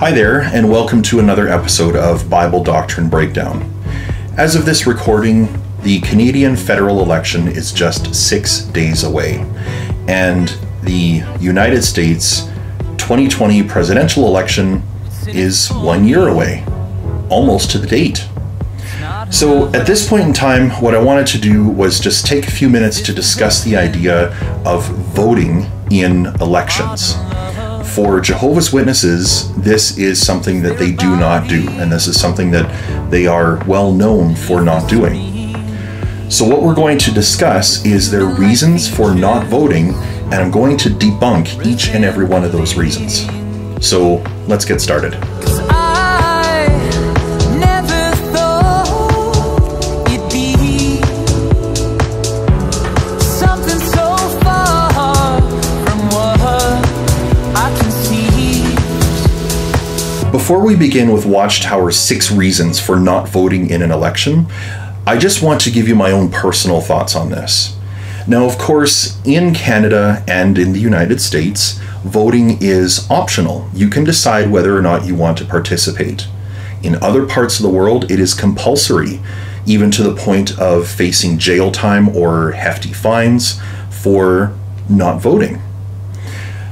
Hi there, and welcome to another episode of Bible Doctrine Breakdown. As of this recording, the Canadian federal election is just six days away, and the United States 2020 presidential election is one year away, almost to the date. So, at this point in time, what I wanted to do was just take a few minutes to discuss the idea of voting in elections. For Jehovah's Witnesses, this is something that they do not do, and this is something that they are well known for not doing. So, what we're going to discuss is their reasons for not voting, and I'm going to debunk each and every one of those reasons. So, let's get started. Before we begin with Watchtower's six reasons for not voting in an election, I just want to give you my own personal thoughts on this. Now, of course, in Canada and in the United States, voting is optional. You can decide whether or not you want to participate. In other parts of the world, it is compulsory, even to the point of facing jail time or hefty fines for not voting.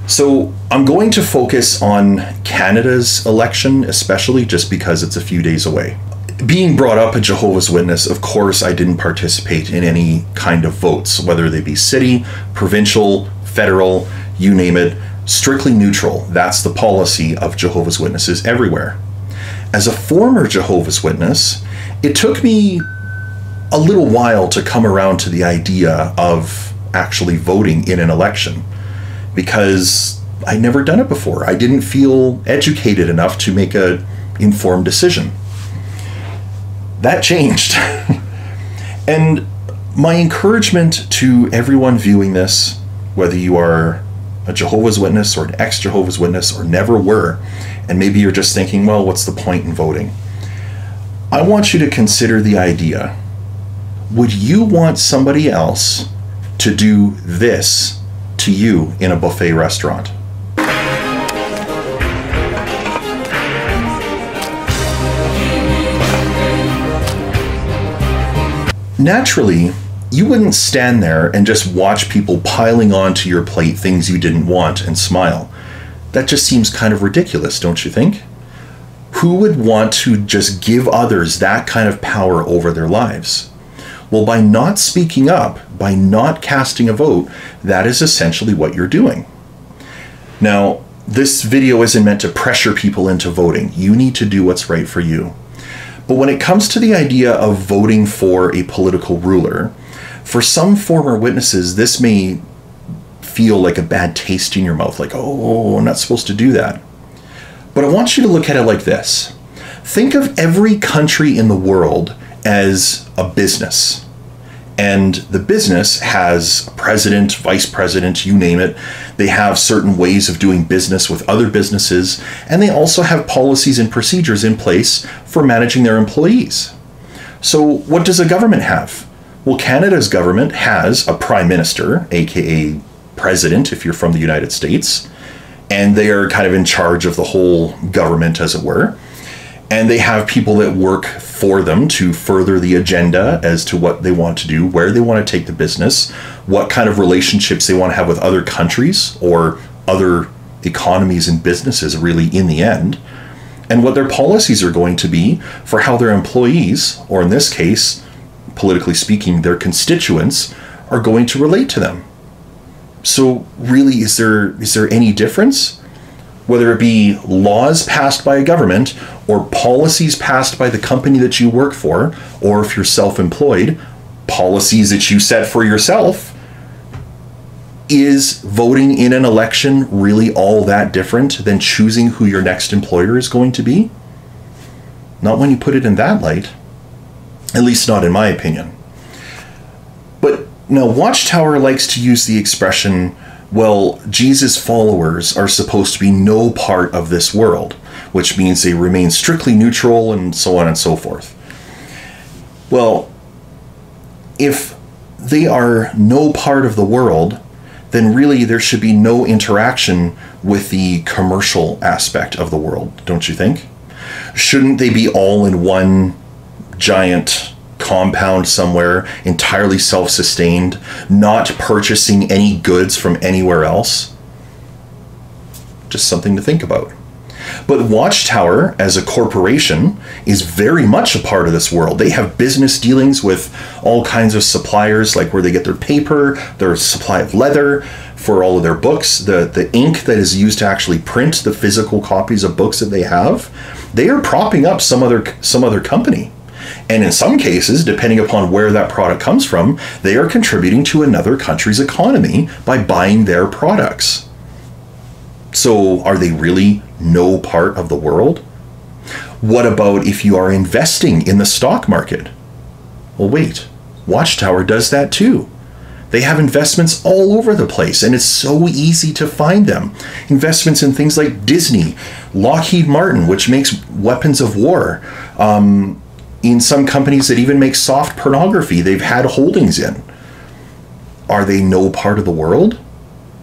So I'm going to focus on Canada's election, especially just because it's a few days away. Being brought up a Jehovah's Witness, of course, I didn't participate in any kind of votes, whether they be city, provincial, federal, you name it, strictly neutral. That's the policy of Jehovah's Witnesses everywhere. As a former Jehovah's Witness, it took me a little while to come around to the idea of actually voting in an election because I'd never done it before. I didn't feel educated enough to make a informed decision. That changed. and my encouragement to everyone viewing this, whether you are a Jehovah's Witness or an ex Jehovah's Witness or never were, and maybe you're just thinking, well, what's the point in voting? I want you to consider the idea would you want somebody else to do this to you in a buffet restaurant? Naturally, you wouldn't stand there and just watch people piling onto your plate things you didn't want and smile. That just seems kind of ridiculous, don't you think? Who would want to just give others that kind of power over their lives? Well, by not speaking up, by not casting a vote, that is essentially what you're doing. Now, this video isn't meant to pressure people into voting. You need to do what's right for you. But when it comes to the idea of voting for a political ruler, for some former witnesses, this may feel like a bad taste in your mouth, like, oh, I'm not supposed to do that. But I want you to look at it like this think of every country in the world as a business. And the business has a president, vice president, you name it. They have certain ways of doing business with other businesses, and they also have policies and procedures in place for managing their employees. So, what does a government have? Well, Canada's government has a prime minister, aka president, if you're from the United States, and they are kind of in charge of the whole government, as it were and they have people that work for them to further the agenda as to what they want to do, where they want to take the business, what kind of relationships they want to have with other countries or other economies and businesses, really, in the end, and what their policies are going to be for how their employees, or in this case, politically speaking, their constituents, are going to relate to them. So, really, is there is there any difference? Whether it be laws passed by a government or policies passed by the company that you work for, or if you're self employed, policies that you set for yourself, is voting in an election really all that different than choosing who your next employer is going to be? Not when you put it in that light. At least, not in my opinion. But now, Watchtower likes to use the expression well, Jesus' followers are supposed to be no part of this world, which means they remain strictly neutral and so on and so forth. Well, if they are no part of the world, then really there should be no interaction with the commercial aspect of the world, don't you think? Shouldn't they be all in one giant compound somewhere, entirely self sustained, not purchasing any goods from anywhere else? Just something to think about. But Watchtower, as a corporation, is very much a part of this world. They have business dealings with all kinds of suppliers, like where they get their paper, their supply of leather for all of their books, the, the ink that is used to actually print the physical copies of books that they have. They are propping up some other some other company. And in some cases, depending upon where that product comes from, they are contributing to another country's economy by buying their products. So, are they really no part of the world? What about if you are investing in the stock market? Well, wait, Watchtower does that too. They have investments all over the place, and it's so easy to find them. Investments in things like Disney, Lockheed Martin, which makes weapons of war, um, in some companies that even make soft pornography, they've had holdings in. Are they no part of the world?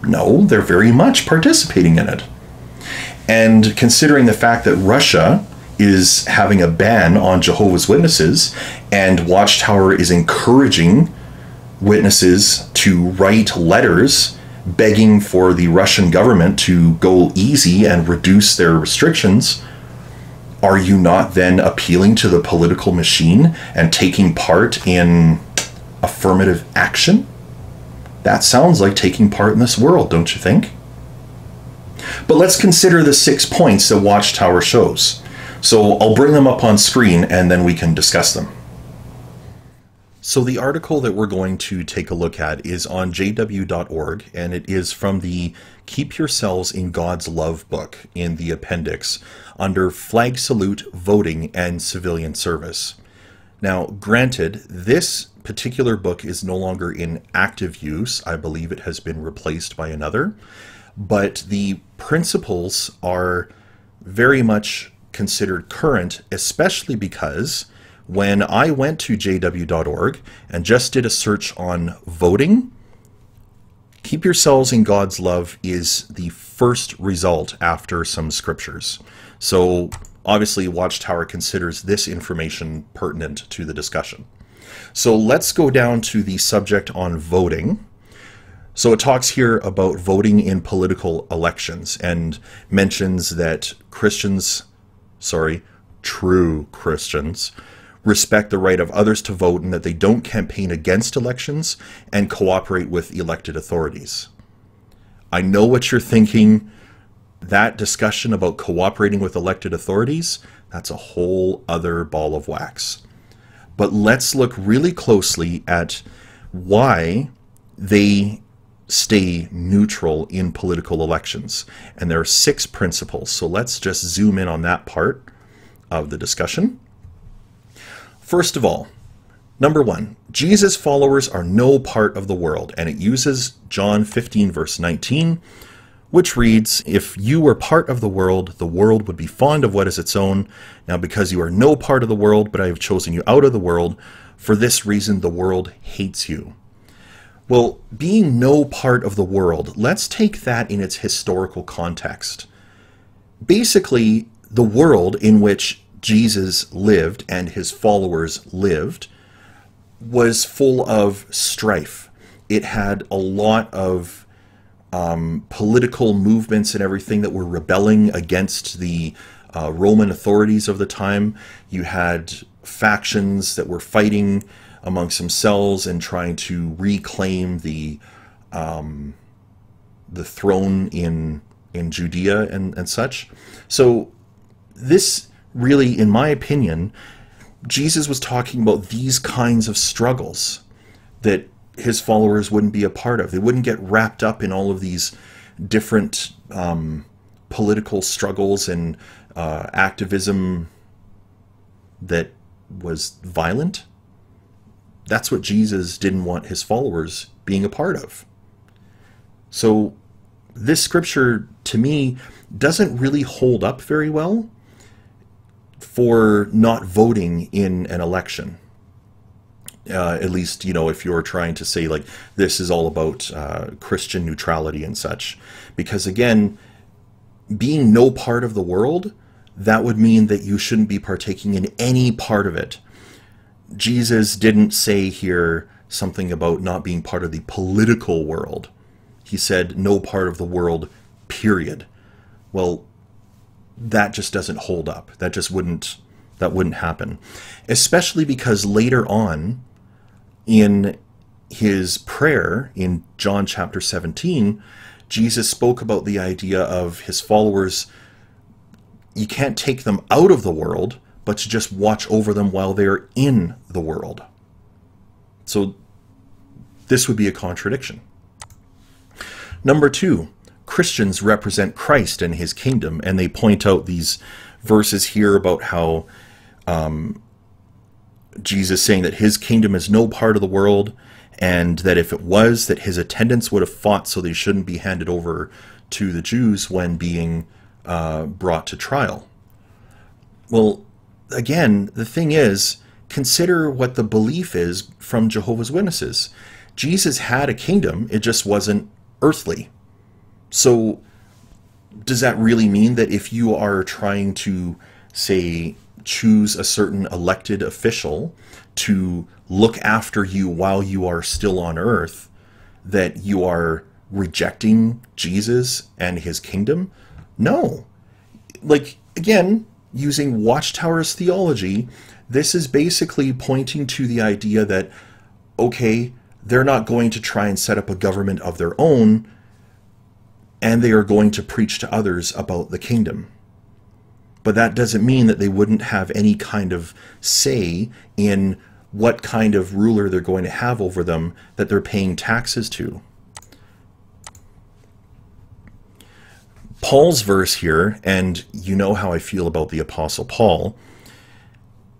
No, they're very much participating in it. And considering the fact that Russia is having a ban on Jehovah's Witnesses and Watchtower is encouraging witnesses to write letters begging for the Russian government to go easy and reduce their restrictions, are you not then appealing to the political machine and taking part in affirmative action? That sounds like taking part in this world, don't you think? But let's consider the six points that Watchtower shows. So I'll bring them up on screen and then we can discuss them. So the article that we're going to take a look at is on jw.org and it is from the Keep Yourselves in God's Love book in the appendix under Flag Salute, Voting, and Civilian Service. Now, granted, this particular book is no longer in active use. I believe it has been replaced by another. But the principles are very much considered current, especially because when I went to jw.org and just did a search on voting, Keep Yourselves in God's Love is the first result after some scriptures. So obviously, Watchtower considers this information pertinent to the discussion. So let's go down to the subject on voting. So it talks here about voting in political elections and mentions that Christians, sorry, true Christians, respect the right of others to vote and that they don't campaign against elections and cooperate with elected authorities. I know what you're thinking. That discussion about cooperating with elected authorities, that's a whole other ball of wax. But let's look really closely at why they stay neutral in political elections. And there are six principles. So let's just zoom in on that part of the discussion. First of all, number one, Jesus' followers are no part of the world, and it uses John 15, verse 19, which reads, If you were part of the world, the world would be fond of what is its own. Now, because you are no part of the world, but I have chosen you out of the world, for this reason the world hates you. Well, being no part of the world, let's take that in its historical context. Basically, the world in which Jesus lived and his followers lived was full of strife. It had a lot of um, political movements and everything that were rebelling against the uh, Roman authorities of the time. You had factions that were fighting amongst themselves and trying to reclaim the um, the throne in in Judea and, and such. So this really, in my opinion, Jesus was talking about these kinds of struggles that his followers wouldn't be a part of. They wouldn't get wrapped up in all of these different um, political struggles and uh, activism that was violent. That's what Jesus didn't want his followers being a part of. So, this scripture to me doesn't really hold up very well for not voting in an election. Uh, at least, you know, if you're trying to say, like, this is all about uh, Christian neutrality and such. Because again, being no part of the world, that would mean that you shouldn't be partaking in any part of it. Jesus didn't say here something about not being part of the political world. He said no part of the world, period. Well, that just doesn't hold up. That just wouldn't that wouldn't happen. Especially because later on in his prayer in John chapter 17, Jesus spoke about the idea of his followers you can't take them out of the world, but to just watch over them while they're in the world. So this would be a contradiction. Number two, Christians represent Christ and his kingdom, and they point out these verses here about how um, Jesus saying that his kingdom is no part of the world, and that if it was, that his attendants would have fought so they shouldn't be handed over to the Jews when being uh, brought to trial. Well, again, the thing is, consider what the belief is from Jehovah's Witnesses. Jesus had a kingdom, it just wasn't earthly. So, does that really mean that if you are trying to, say, choose a certain elected official to look after you while you are still on earth, that you are rejecting Jesus and his kingdom? No. Like, again, using Watchtower's theology, this is basically pointing to the idea that, okay, they're not going to try and set up a government of their own, and they are going to preach to others about the kingdom. But that doesn't mean that they wouldn't have any kind of say in what kind of ruler they're going to have over them that they're paying taxes to. Paul's verse here, and you know how I feel about the Apostle Paul,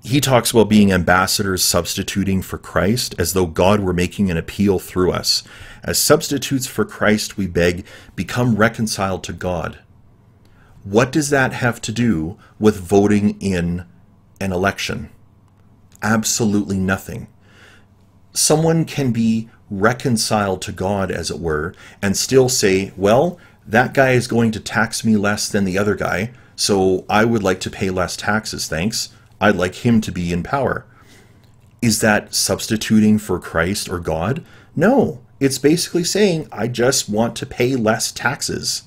he talks about being ambassadors substituting for Christ as though God were making an appeal through us. As substitutes for Christ, we beg, become reconciled to God. What does that have to do with voting in an election? Absolutely nothing. Someone can be reconciled to God, as it were, and still say, well, that guy is going to tax me less than the other guy, so I would like to pay less taxes, thanks. I'd like him to be in power. Is that substituting for Christ or God? No. It's basically saying, I just want to pay less taxes.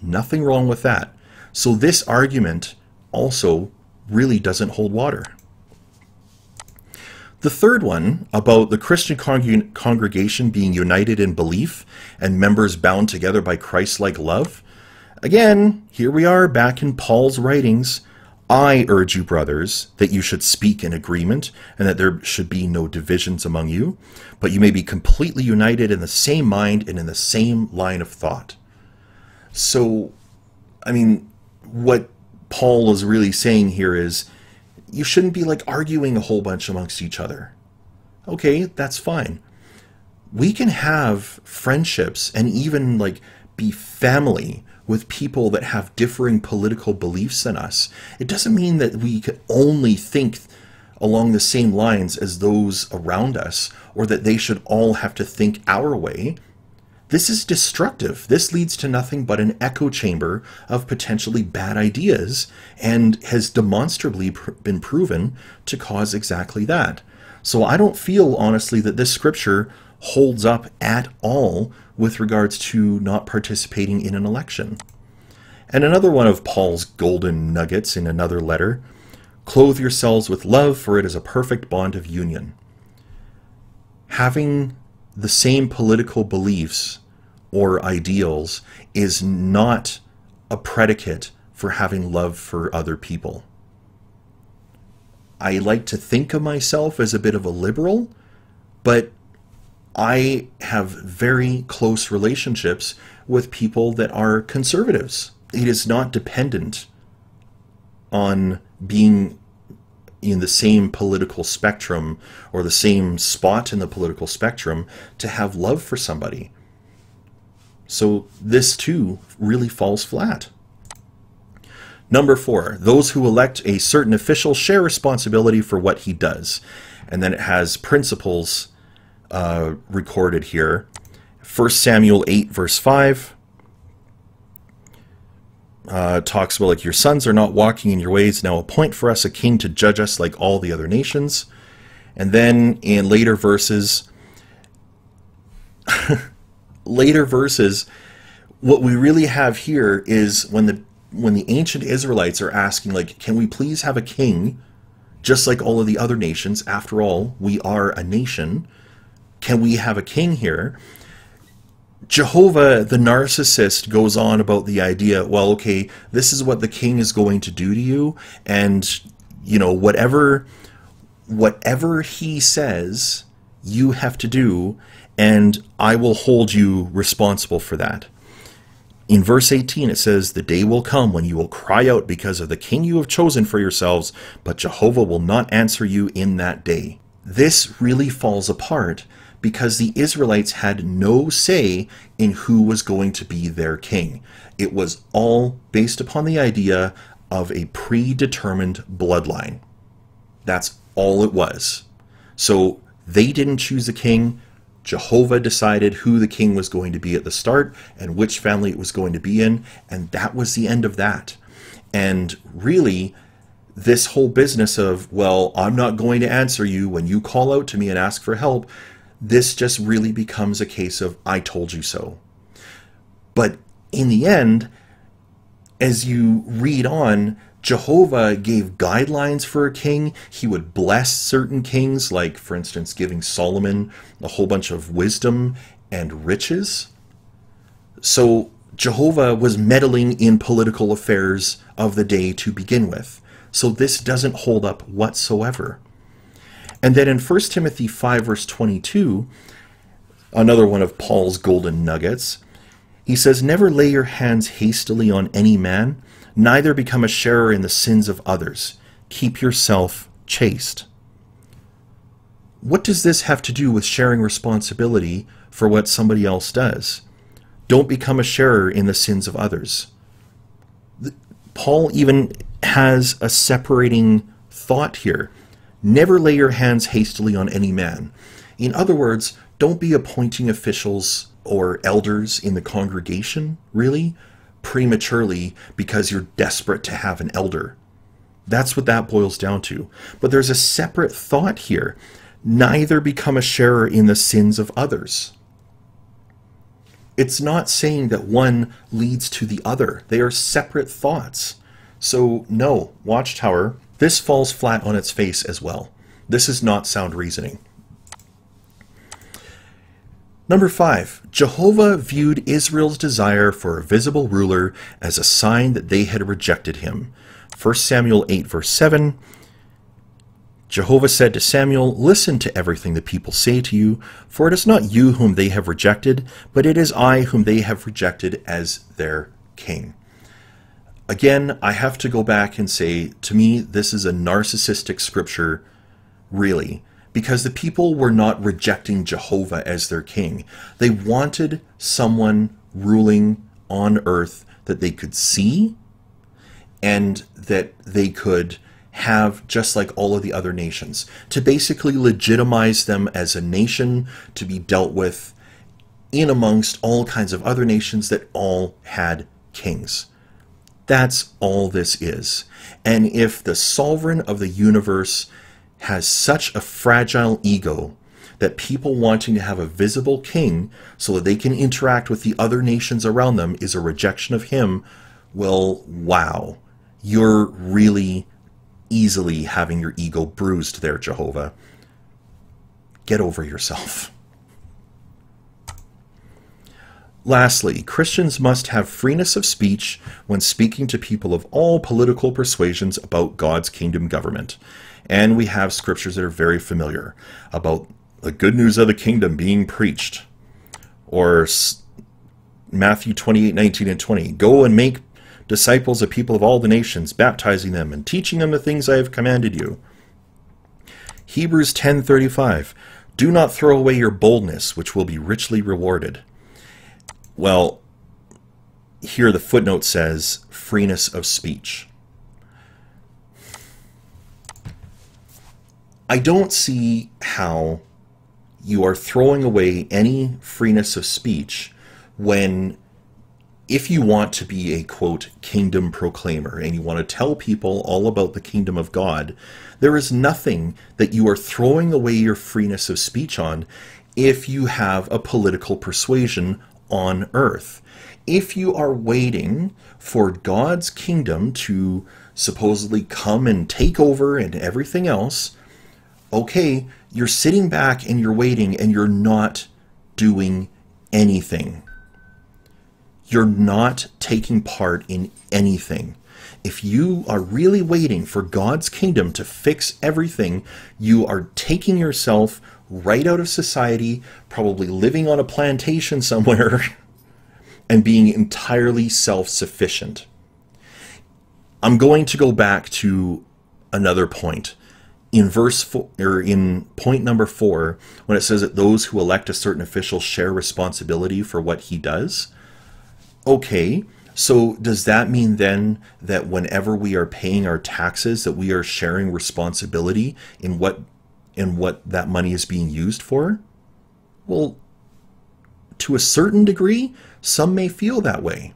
Nothing wrong with that. So this argument also really doesn't hold water. The third one, about the Christian con- congregation being united in belief and members bound together by Christ like love. Again, here we are back in Paul's writings. I urge you, brothers, that you should speak in agreement and that there should be no divisions among you, but you may be completely united in the same mind and in the same line of thought. So, I mean, what Paul is really saying here is you shouldn't be like arguing a whole bunch amongst each other. Okay, that's fine. We can have friendships and even like be family with people that have differing political beliefs than us. It doesn't mean that we can only think along the same lines as those around us or that they should all have to think our way. This is destructive. This leads to nothing but an echo chamber of potentially bad ideas and has demonstrably pr- been proven to cause exactly that. So I don't feel, honestly, that this scripture holds up at all with regards to not participating in an election. And another one of Paul's golden nuggets in another letter clothe yourselves with love, for it is a perfect bond of union. Having the same political beliefs or ideals is not a predicate for having love for other people. I like to think of myself as a bit of a liberal, but I have very close relationships with people that are conservatives. It is not dependent on being in the same political spectrum or the same spot in the political spectrum to have love for somebody. So this too really falls flat. Number four, those who elect a certain official share responsibility for what he does. and then it has principles uh, recorded here. 1 Samuel 8, verse 5 uh, talks about like your sons are not walking in your ways. Now appoint for us a king to judge us like all the other nations. And then in later verses, later verses, what we really have here is when the when the ancient Israelites are asking like, can we please have a king, just like all of the other nations? After all, we are a nation. Can we have a king here? Jehovah, the narcissist, goes on about the idea, well, okay, this is what the king is going to do to you, and you know, whatever whatever he says, you have to do, and I will hold you responsible for that. In verse 18, it says, The day will come when you will cry out because of the king you have chosen for yourselves, but Jehovah will not answer you in that day. This really falls apart because the Israelites had no say in who was going to be their king. It was all based upon the idea of a predetermined bloodline. That's all it was. So they didn't choose a king. Jehovah decided who the king was going to be at the start and which family it was going to be in, and that was the end of that. And really, this whole business of, well, I'm not going to answer you when you call out to me and ask for help, this just really becomes a case of, I told you so. But in the end, as you read on, Jehovah gave guidelines for a king. He would bless certain kings, like, for instance, giving Solomon a whole bunch of wisdom and riches. So Jehovah was meddling in political affairs of the day to begin with. So this doesn't hold up whatsoever. And then in 1 Timothy 5, verse 22, another one of Paul's golden nuggets, he says, Never lay your hands hastily on any man neither become a sharer in the sins of others. Keep yourself chaste. What does this have to do with sharing responsibility for what somebody else does? Don't become a sharer in the sins of others. Paul even has a separating thought here. Never lay your hands hastily on any man. In other words, don't be appointing officials or elders in the congregation, really prematurely because you're desperate to have an elder. That's what that boils down to. But there's a separate thought here. Neither become a sharer in the sins of others. It's not saying that one leads to the other, they are separate thoughts. So, no, Watchtower, this falls flat on its face as well. This is not sound reasoning. Number five, Jehovah viewed Israel's desire for a visible ruler as a sign that they had rejected him. 1 Samuel 8, verse 7. Jehovah said to Samuel, Listen to everything the people say to you, for it is not you whom they have rejected, but it is I whom they have rejected as their king. Again, I have to go back and say, to me, this is a narcissistic scripture, really because the people were not rejecting Jehovah as their king. They wanted someone ruling on earth that they could see and that they could have just like all of the other nations to basically legitimize them as a nation to be dealt with in amongst all kinds of other nations that all had kings. That's all this is. And if the sovereign of the universe has such a fragile ego that people wanting to have a visible king so that they can interact with the other nations around them is a rejection of him, well, wow. You're really easily having your ego bruised there, Jehovah. Get over yourself. Lastly, Christians must have freeness of speech when speaking to people of all political persuasions about God's kingdom government. And we have scriptures that are very familiar about the good news of the kingdom being preached. Or Matthew 28 19 and 20. Go and make disciples of people of all the nations, baptizing them and teaching them the things I have commanded you. Hebrews 10:35 Do not throw away your boldness which will be richly rewarded. Well, here the footnote says freeness of speech. I don't see how you are throwing away any freeness of speech when if you want to be a quote kingdom proclaimer and you want to tell people all about the kingdom of God, there is nothing that you are throwing away your freeness of speech on if you have a political persuasion on earth. If you are waiting for God's kingdom to supposedly come and take over and everything else, okay, you're sitting back and you're waiting and you're not doing anything. You're not taking part in anything. If you are really waiting for God's kingdom to fix everything, you are taking yourself right out of society, probably living on a plantation somewhere, and being entirely self sufficient. I'm going to go back to another point. In verse four, or in point number four, when it says that those who elect a certain official share responsibility for what he does. Okay, so does that mean then that whenever we are paying our taxes, that we are sharing responsibility in what in what that money is being used for? Well, to a certain degree, some may feel that way.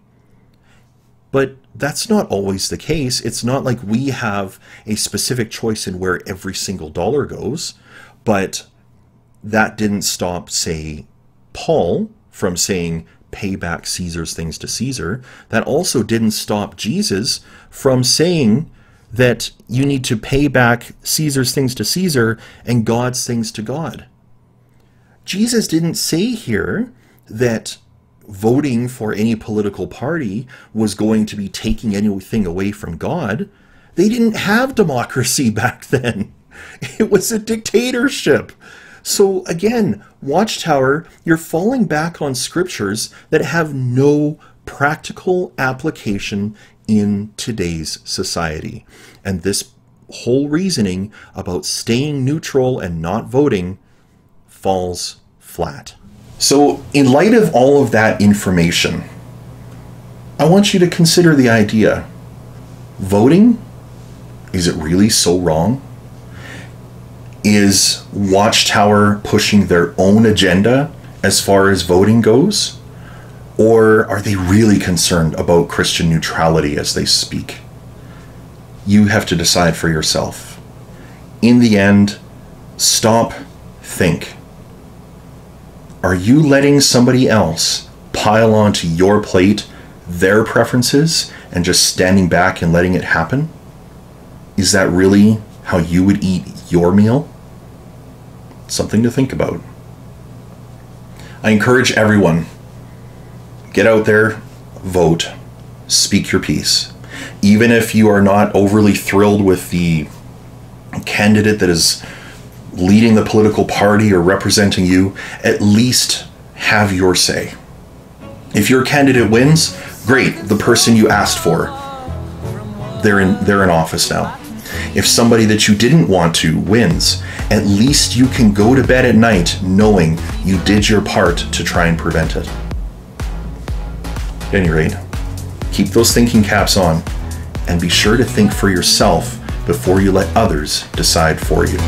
But that's not always the case. It's not like we have a specific choice in where every single dollar goes, but that didn't stop, say, Paul from saying, pay back Caesar's things to Caesar. That also didn't stop Jesus from saying that you need to pay back Caesar's things to Caesar and God's things to God. Jesus didn't say here that voting for any political party was going to be taking anything away from God. They didn't have democracy back then. It was a dictatorship. So again, Watchtower, you're falling back on scriptures that have no practical application in today's society. And this whole reasoning about staying neutral and not voting falls flat. So, in light of all of that information, I want you to consider the idea voting, is it really so wrong? Is Watchtower pushing their own agenda as far as voting goes? Or are they really concerned about Christian neutrality as they speak? You have to decide for yourself. In the end, stop, think. Are you letting somebody else pile onto your plate their preferences and just standing back and letting it happen? Is that really how you would eat your meal? Something to think about. I encourage everyone get out there, vote, speak your piece. Even if you are not overly thrilled with the candidate that is leading the political party or representing you, at least have your say. If your candidate wins, great, the person you asked for, they're in they're in office now. If somebody that you didn't want to wins, at least you can go to bed at night knowing you did your part to try and prevent it. At any rate, keep those thinking caps on and be sure to think for yourself before you let others decide for you.